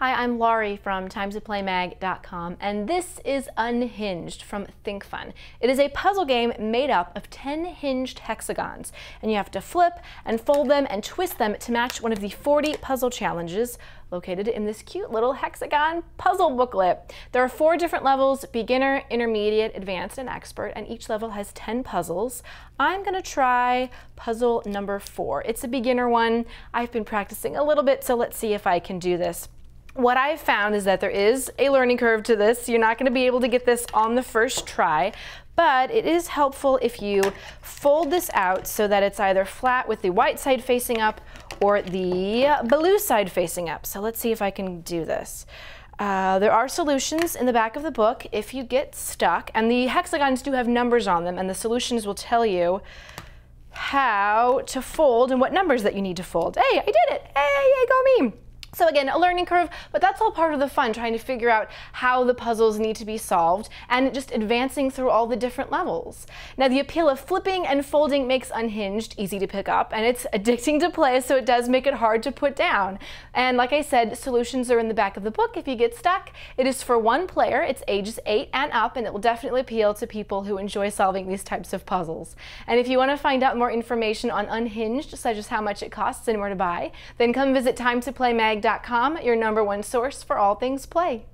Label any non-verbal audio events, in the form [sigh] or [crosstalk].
Hi, I'm Laurie from timetoplaymag.com and this is Unhinged from ThinkFun. It is a puzzle game made up of 10 hinged hexagons and you have to flip and fold them and twist them to match one of the 40 puzzle challenges located in this cute little hexagon puzzle booklet. There are four different levels, beginner, intermediate, advanced, and expert, and each level has 10 puzzles. I'm gonna try puzzle number four. It's a beginner one. I've been practicing a little bit, so let's see if I can do this what I've found is that there is a learning curve to this. You're not going to be able to get this on the first try, but it is helpful if you fold this out so that it's either flat with the white side facing up or the blue side facing up. So let's see if I can do this. Uh, there are solutions in the back of the book if you get stuck, and the hexagons do have numbers on them, and the solutions will tell you how to fold and what numbers that you need to fold. Hey, I did it! Hey, yay, go me! So again, a learning curve, but that's all part of the fun, trying to figure out how the puzzles need to be solved and just advancing through all the different levels. Now the appeal of flipping and folding makes Unhinged easy to pick up and it's [laughs] addicting to play so it does make it hard to put down. And like I said, solutions are in the back of the book if you get stuck. It is for one player, it's ages 8 and up and it will definitely appeal to people who enjoy solving these types of puzzles. And if you want to find out more information on Unhinged, such as how much it costs and where to buy, then come visit Time your number one source for all things play.